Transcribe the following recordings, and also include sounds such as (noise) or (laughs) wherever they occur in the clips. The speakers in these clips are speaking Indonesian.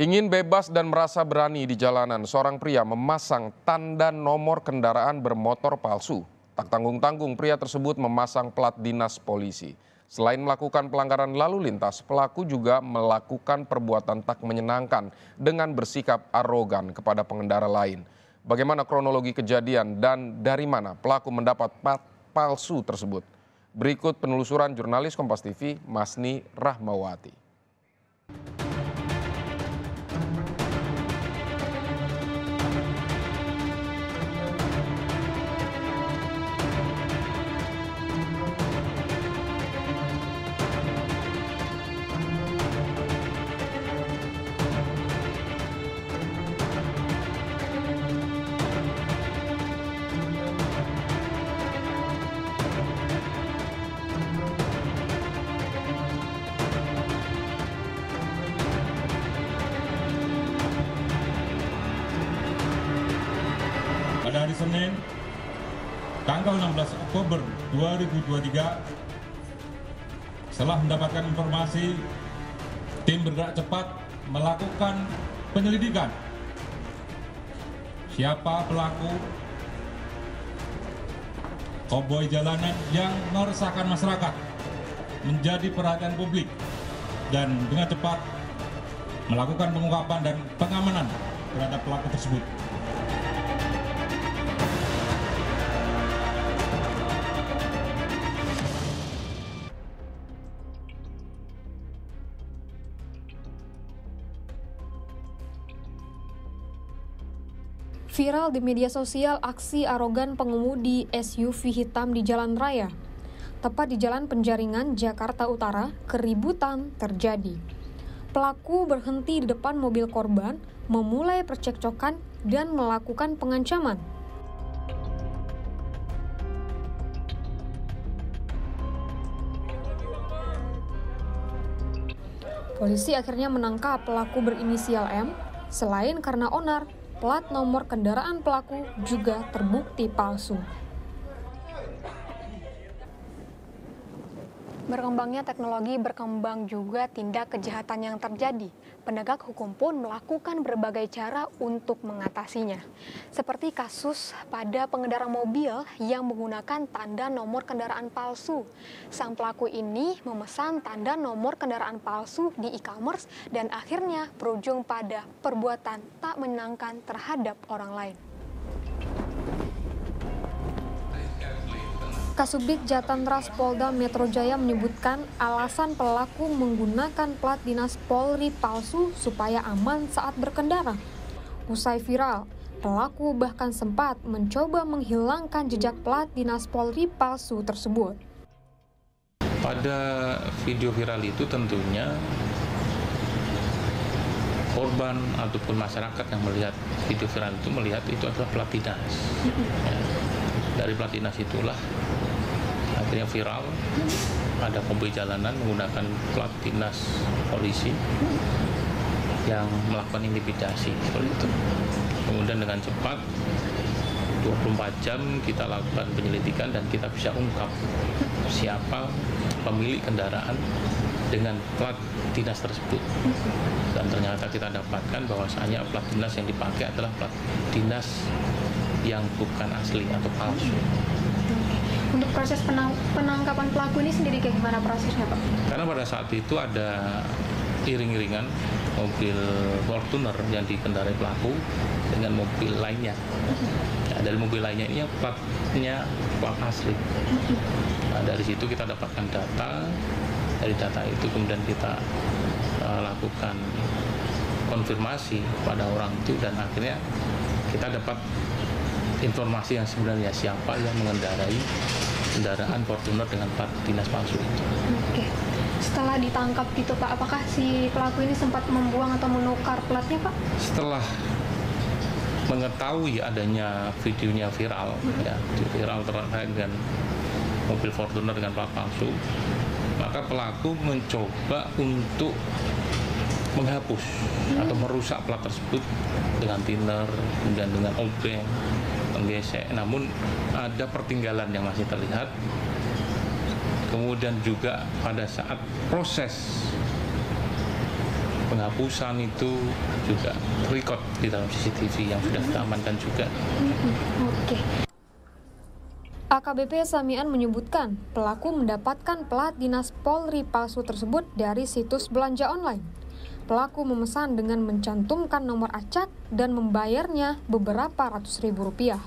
Ingin bebas dan merasa berani di jalanan, seorang pria memasang tanda nomor kendaraan bermotor palsu. Tak tanggung-tanggung, pria tersebut memasang plat dinas polisi. Selain melakukan pelanggaran lalu lintas, pelaku juga melakukan perbuatan tak menyenangkan dengan bersikap arogan kepada pengendara lain. Bagaimana kronologi kejadian dan dari mana pelaku mendapat plat palsu tersebut? Berikut penelusuran jurnalis Kompas TV, Masni Rahmawati. Senin tanggal 16 Oktober 2023 setelah mendapatkan informasi tim bergerak cepat melakukan penyelidikan. Siapa pelaku? Koboi jalanan yang meresahkan masyarakat menjadi perhatian publik dan dengan cepat melakukan pengungkapan dan pengamanan terhadap pelaku tersebut. Viral di media sosial aksi arogan pengemudi SUV hitam di jalan raya. Tepat di Jalan Penjaringan, Jakarta Utara, keributan terjadi. Pelaku berhenti di depan mobil korban, memulai percekcokan dan melakukan pengancaman. Polisi akhirnya menangkap pelaku berinisial M. Selain karena onar, plat nomor kendaraan pelaku juga terbukti palsu. Berkembangnya teknologi berkembang juga tindak kejahatan yang terjadi. Penegak hukum pun melakukan berbagai cara untuk mengatasinya. Seperti kasus pada pengendara mobil yang menggunakan tanda nomor kendaraan palsu. Sang pelaku ini memesan tanda nomor kendaraan palsu di e-commerce dan akhirnya berujung pada perbuatan tak menyenangkan terhadap orang lain. Kasubdit Jatantras Polda Metro Jaya menyebutkan alasan pelaku menggunakan plat dinas Polri palsu supaya aman saat berkendara. Usai viral, pelaku bahkan sempat mencoba menghilangkan jejak plat dinas Polri palsu tersebut. Pada video viral itu tentunya korban ataupun masyarakat yang melihat video viral itu melihat itu adalah plat dinas. Ya. Dari plat dinas itulah akhirnya viral ada mobil jalanan menggunakan plat dinas polisi yang melakukan intimidasi seperti itu. Kemudian dengan cepat 24 jam kita lakukan penyelidikan dan kita bisa ungkap siapa pemilik kendaraan dengan plat dinas tersebut. Dan ternyata kita dapatkan bahwasanya plat dinas yang dipakai adalah plat dinas yang bukan asli atau palsu. Untuk proses penang penangkapan pelaku ini sendiri kayak gimana prosesnya Pak? Karena pada saat itu ada iring-iringan mobil Fortuner yang dikendarai pelaku dengan mobil lainnya. Nah, dari mobil lainnya ini yang platnya plat asli. Nah, dari situ kita dapatkan data, dari data itu kemudian kita uh, lakukan konfirmasi pada orang itu dan akhirnya kita dapat informasi yang sebenarnya siapa yang mengendarai kendaraan Fortuner dengan plat dinas palsu itu. Oke. Setelah ditangkap gitu Pak, apakah si pelaku ini sempat membuang atau menukar platnya Pak? Setelah mengetahui adanya videonya viral, ya, viral terkait dengan mobil Fortuner dengan plat palsu, maka pelaku mencoba untuk menghapus atau merusak plat tersebut dengan thinner, kemudian dengan obeng, menggesek. Namun ada pertinggalan yang masih terlihat. Kemudian juga pada saat proses penghapusan itu juga record di dalam CCTV yang sudah kita amankan juga. Oke. AKBP Samian menyebutkan pelaku mendapatkan plat dinas Polri palsu tersebut dari situs belanja online. Pelaku memesan dengan mencantumkan nomor acak dan membayarnya beberapa ratus ribu rupiah.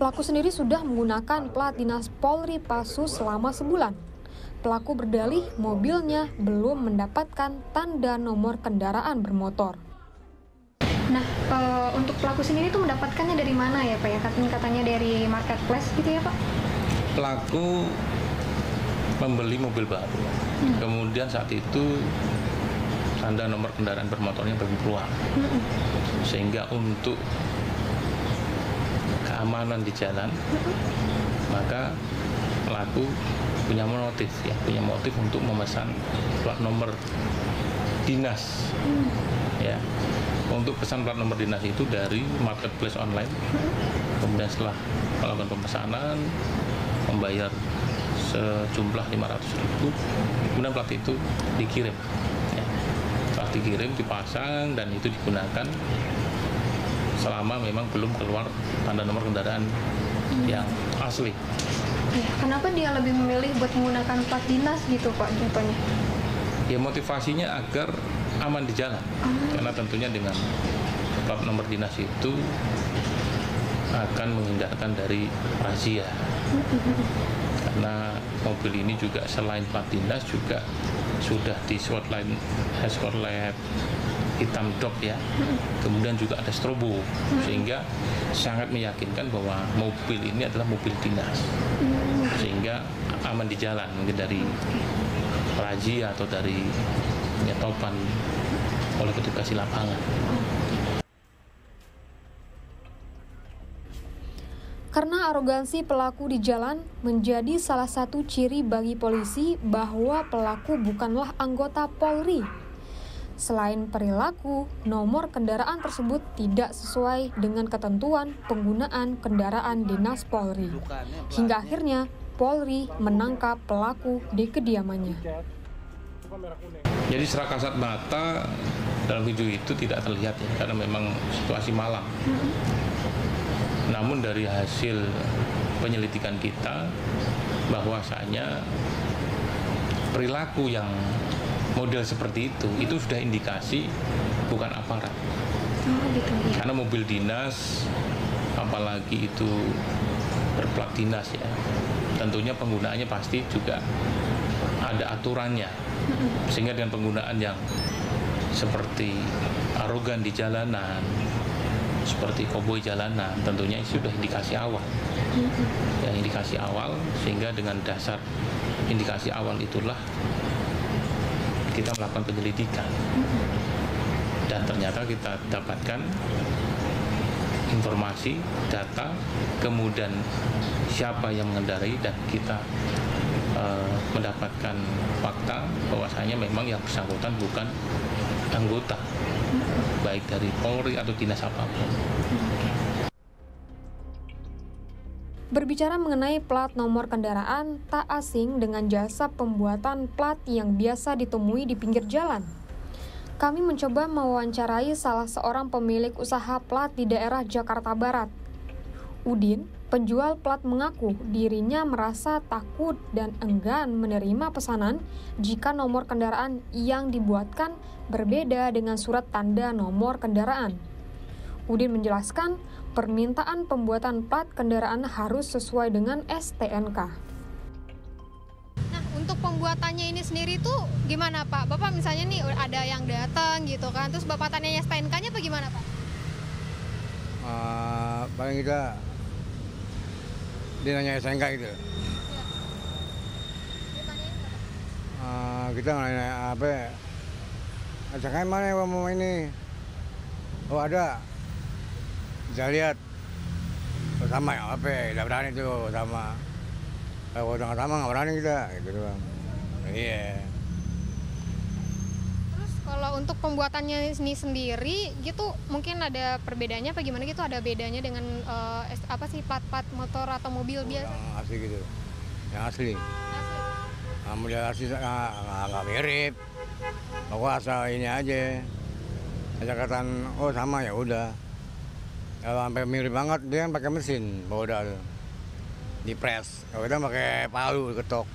Pelaku sendiri sudah menggunakan plat dinas Polri palsu selama sebulan. Pelaku berdalih mobilnya belum mendapatkan tanda nomor kendaraan bermotor. Nah, e, untuk pelaku sendiri itu mendapatkannya dari mana ya Pak ya? Katanya katanya dari marketplace gitu ya Pak? Pelaku membeli mobil baru, hmm. kemudian saat itu tanda nomor kendaraan bermotornya belum keluar, hmm. sehingga untuk keamanan di jalan, maka pelaku punya motif ya, punya motif untuk memesan plat nomor dinas, ya untuk pesan plat nomor dinas itu dari marketplace online kemudian setelah melakukan pemesanan membayar sejumlah 500 ribu kemudian plat itu dikirim ya. setelah dikirim dipasang dan itu digunakan selama memang belum keluar tanda nomor kendaraan yang asli. Ya, kenapa dia lebih memilih buat menggunakan plat dinas gitu Pak contohnya? Ya motivasinya agar aman di jalan. Oh. karena tentunya dengan plat nomor dinas itu akan menghindarkan dari razia. Karena mobil ini juga selain plat dinas juga sudah di swatline lab hitam dot ya kemudian juga ada strobo sehingga sangat meyakinkan bahwa mobil ini adalah mobil dinas sehingga aman di jalan mungkin dari razia atau dari penyetopan oleh petugas lapangan. Karena arogansi pelaku di jalan menjadi salah satu ciri bagi polisi bahwa pelaku bukanlah anggota Polri. Selain perilaku, nomor kendaraan tersebut tidak sesuai dengan ketentuan penggunaan kendaraan dinas Polri. Hingga akhirnya Polri menangkap pelaku di kediamannya. Jadi secara kasat mata dalam video itu tidak terlihat ya karena memang situasi malam. Namun dari hasil penyelidikan kita bahwasanya perilaku yang model seperti itu itu sudah indikasi bukan aparat. Oh, gitu, ya. Karena mobil dinas apalagi itu berplat dinas ya. Tentunya penggunaannya pasti juga ada aturannya sehingga dengan penggunaan yang seperti arogan di jalanan seperti koboi jalanan tentunya itu sudah indikasi awal ya indikasi awal sehingga dengan dasar indikasi awal itulah kita melakukan penyelidikan dan ternyata kita dapatkan informasi, data, kemudian siapa yang mengendarai dan kita uh, mendapatkan fakta bahwasanya memang yang bersangkutan bukan anggota baik dari Polri atau dinas apa pun. Berbicara mengenai plat nomor kendaraan, tak asing dengan jasa pembuatan plat yang biasa ditemui di pinggir jalan. Kami mencoba mewawancarai salah seorang pemilik usaha plat di daerah Jakarta Barat. Udin Penjual plat mengaku dirinya merasa takut dan enggan menerima pesanan jika nomor kendaraan yang dibuatkan berbeda dengan surat tanda nomor kendaraan. Udin menjelaskan, permintaan pembuatan plat kendaraan harus sesuai dengan STNK. Nah, untuk pembuatannya ini sendiri tuh gimana Pak? Bapak misalnya nih ada yang datang gitu kan, terus Bapak tanya STNK-nya apa gimana Pak? Uh, paling kita dia nanya SNK gitu ya. Uh, kita nanya apa ya? SNK mana ya mau ini? Oh ada. Bisa lihat. Oh, sama ya apa? Tidak berani tuh sama. Kalau udah sama nggak berani kita gitu doang. Iya. Yeah. Kalau untuk pembuatannya ini sendiri gitu mungkin ada perbedaannya apa gimana gitu ada bedanya dengan uh, apa sih plat-plat motor atau mobil biasa? Yang asli gitu. Yang asli. Nah, model asli nggak mirip. Pokoknya asal ini aja. Aja kataan, oh sama ya udah. Kalau sampai mirip banget dia kan pakai mesin boda tuh. Di press. Kalau kita pakai palu ketok.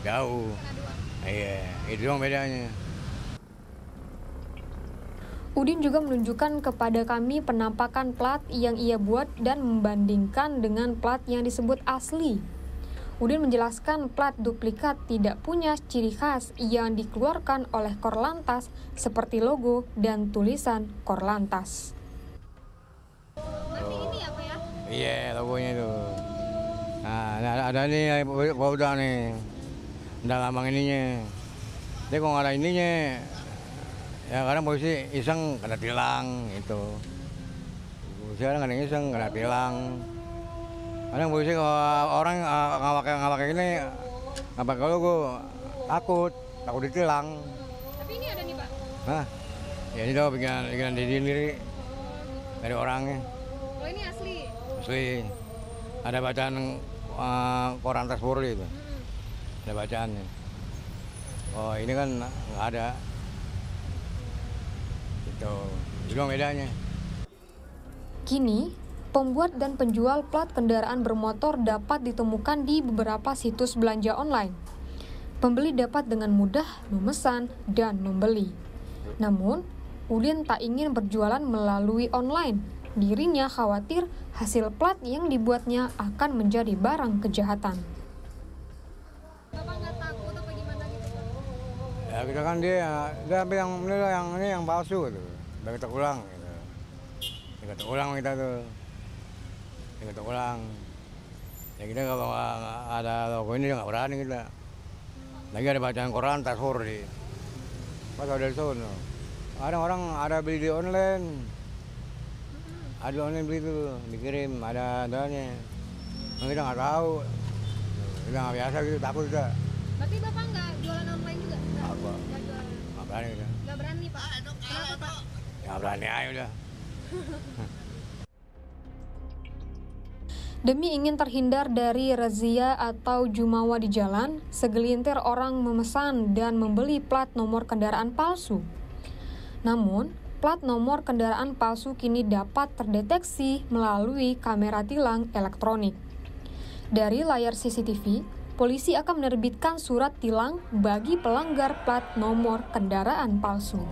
Jauh. Iya, itu dong bedanya. Udin juga menunjukkan kepada kami penampakan plat yang ia buat dan membandingkan dengan plat yang disebut asli. Udin menjelaskan plat duplikat tidak punya ciri khas yang dikeluarkan oleh Korlantas seperti logo dan tulisan Korlantas. Iya, logonya itu. Nah, ada, ada nih udah nih. Udah lambang ininya. Dia kok nggak ada ininya, ya kadang polisi iseng kena tilang itu. Polisi kadang kadang iseng kena tilang. Kadang polisi kalau orang eh, nggak pakai nggak pakai ini, nggak pakai logo, takut, takut ditilang. Tapi ini ada nih Pak. Nah, ya ini tuh bikinan bikinan diri sendiri dari orangnya. Oh ini asli. Ada bacaan uh, koran tes Polri itu. Ada bacaannya. Oh ini kan nggak ada. Itu. Dong bedanya. Kini, pembuat dan penjual plat kendaraan bermotor dapat ditemukan di beberapa situs belanja online. Pembeli dapat dengan mudah memesan dan membeli. Namun, Udin tak ingin berjualan melalui online. Dirinya khawatir hasil plat yang dibuatnya akan menjadi barang kejahatan. Gitu? Ya kita kan dia, dia ambil yang ini lah, yang ini yang palsu gitu. Udah kita ulang gitu. Kita ulang kita tuh. Kita ulang. Ya kita kalau ada logo ini nggak berani kita. Lagi ada bacaan koran tasur di. Pas ada di sono. Ada orang ada beli di online. Ada online beli tuh, dikirim, ada adanya. Nah, kita nggak tahu. Kita nggak biasa gitu, takut kita. Berarti Bapak nggak jualan online juga? Nggak, Apa? nggak jualan. Nggak berani kita. Nggak berani Pak. Kenapa Pak? Ya berani aja udah. (laughs) Demi ingin terhindar dari razia atau jumawa di jalan, segelintir orang memesan dan membeli plat nomor kendaraan palsu. Namun, plat nomor kendaraan palsu kini dapat terdeteksi melalui kamera tilang elektronik. Dari layar CCTV, polisi akan menerbitkan surat tilang bagi pelanggar plat nomor kendaraan palsu.